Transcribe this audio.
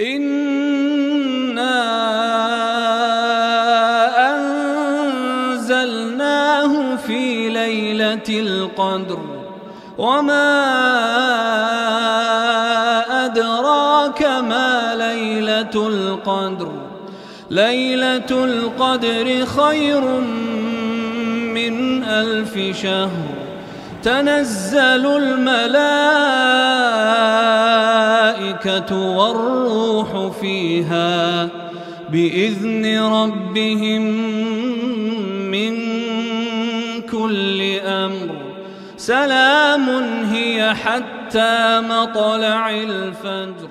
إنا أنزلناه في ليلة القدر وما أدراك ما ليلة القدر ليلة القدر خير من ألف شهر تنزل الملائكة والروح فيها بإذن ربهم من كل أمر سلام هي حتى مطلع الفجر